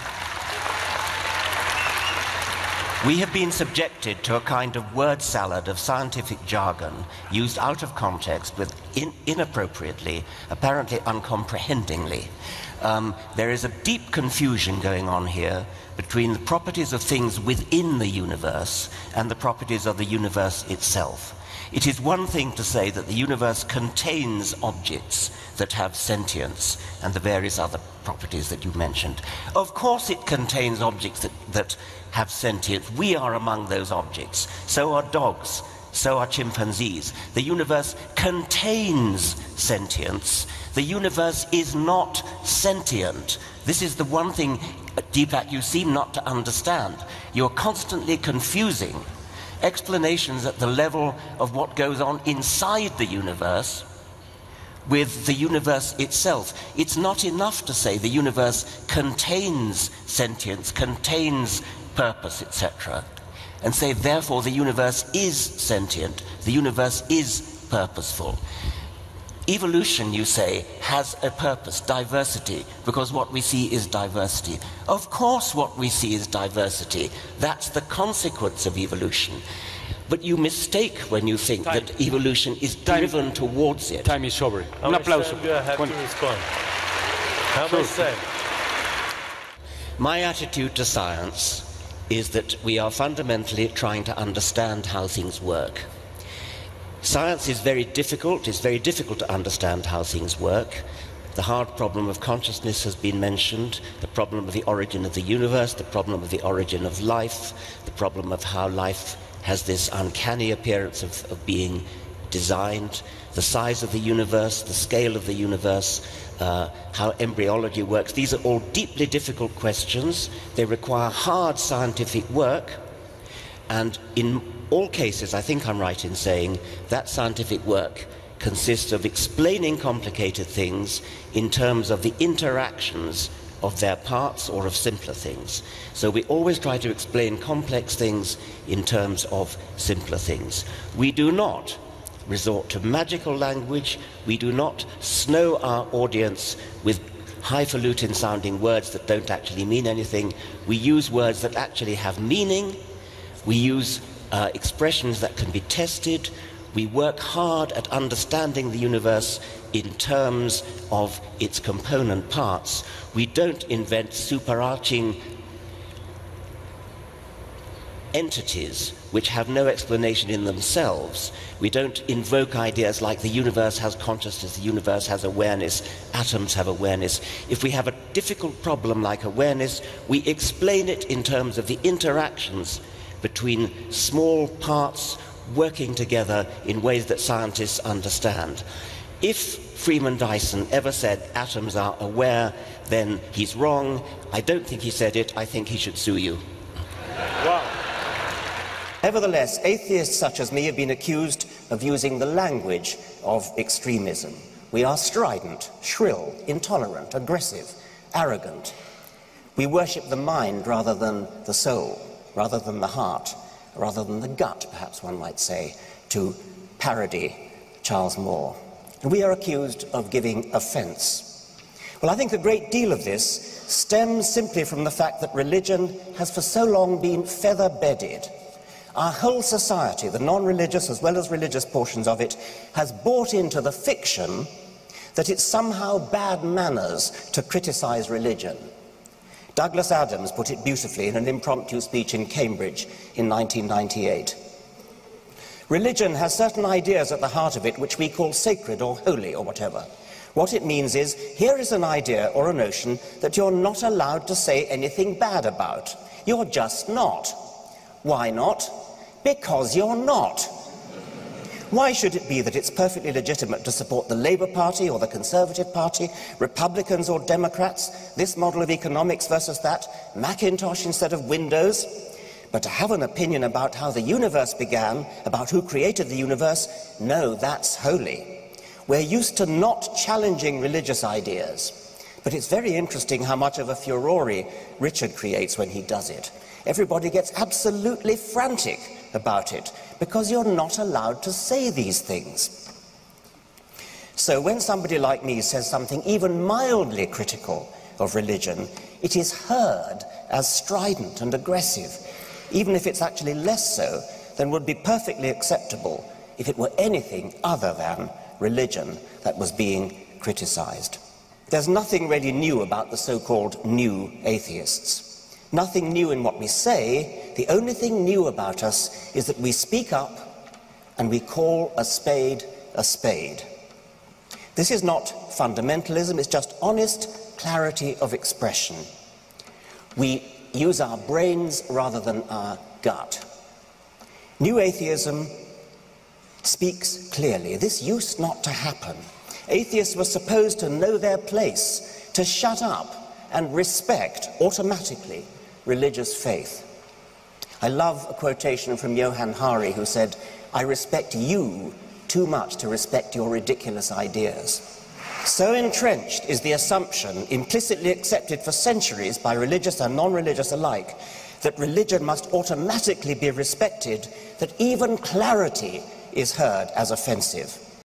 We have been subjected to a kind of word salad of scientific jargon used out of context with in inappropriately, apparently uncomprehendingly. Um, there is a deep confusion going on here between the properties of things within the universe and the properties of the universe itself. It is one thing to say that the universe contains objects that have sentience and the various other properties that you mentioned. Of course, it contains objects that, that have sentience. We are among those objects. So are dogs. So are chimpanzees. The universe contains sentience. The universe is not sentient. This is the one thing, uh, Deepak, you seem not to understand. You're constantly confusing explanations at the level of what goes on inside the universe with the universe itself. It's not enough to say the universe contains sentience, contains purpose, etc., and say, therefore, the universe is sentient, the universe is purposeful. Evolution, you say, has a purpose, diversity, because what we see is diversity. Of course, what we see is diversity. That's the consequence of evolution. But you mistake when you think Time. that evolution is Time. driven towards it. Time is over. Un applauso. My attitude to science is that we are fundamentally trying to understand how things work. Science is very difficult. It's very difficult to understand how things work. The hard problem of consciousness has been mentioned, the problem of the origin of the universe, the problem of the origin of life, the problem of how life has this uncanny appearance of, of being designed, the size of the universe, the scale of the universe, uh, how embryology works. These are all deeply difficult questions. They require hard scientific work. And in all cases, I think I'm right in saying that scientific work consists of explaining complicated things in terms of the interactions of their parts or of simpler things. So we always try to explain complex things in terms of simpler things. We do not resort to magical language. We do not snow our audience with highfalutin sounding words that don't actually mean anything. We use words that actually have meaning. We use uh, expressions that can be tested. We work hard at understanding the universe in terms of its component parts. We don't invent superarching entities which have no explanation in themselves. We don't invoke ideas like the universe has consciousness, the universe has awareness, atoms have awareness. If we have a difficult problem like awareness, we explain it in terms of the interactions between small parts working together in ways that scientists understand. If Freeman Dyson ever said atoms are aware, then he's wrong. I don't think he said it. I think he should sue you. Wow. Nevertheless, atheists such as me have been accused of using the language of extremism. We are strident, shrill, intolerant, aggressive, arrogant. We worship the mind rather than the soul, rather than the heart, rather than the gut, perhaps one might say, to parody Charles Moore. And we are accused of giving offence. Well, I think a great deal of this stems simply from the fact that religion has for so long been feather bedded our whole society, the non religious as well as religious portions of it, has bought into the fiction that it's somehow bad manners to criticize religion. Douglas Adams put it beautifully in an impromptu speech in Cambridge in 1998. Religion has certain ideas at the heart of it which we call sacred or holy or whatever. What it means is here is an idea or a notion that you're not allowed to say anything bad about. You're just not. Why not? Because you're not. Why should it be that it's perfectly legitimate to support the Labour Party or the Conservative Party, Republicans or Democrats, this model of economics versus that, Macintosh instead of Windows? But to have an opinion about how the universe began, about who created the universe, no, that's holy. We're used to not challenging religious ideas. But it's very interesting how much of a furore Richard creates when he does it. Everybody gets absolutely frantic about it because you're not allowed to say these things. So when somebody like me says something even mildly critical of religion, it is heard as strident and aggressive, even if it's actually less so than would be perfectly acceptable if it were anything other than religion that was being criticized. There's nothing really new about the so-called new atheists. Nothing new in what we say. The only thing new about us is that we speak up and we call a spade a spade. This is not fundamentalism, it's just honest clarity of expression. We use our brains rather than our gut. New atheism speaks clearly. This used not to happen. Atheists were supposed to know their place, to shut up and respect automatically religious faith. I love a quotation from Johann Hari who said, I respect you too much to respect your ridiculous ideas. So entrenched is the assumption, implicitly accepted for centuries by religious and non religious alike, that religion must automatically be respected, that even clarity is heard as offensive.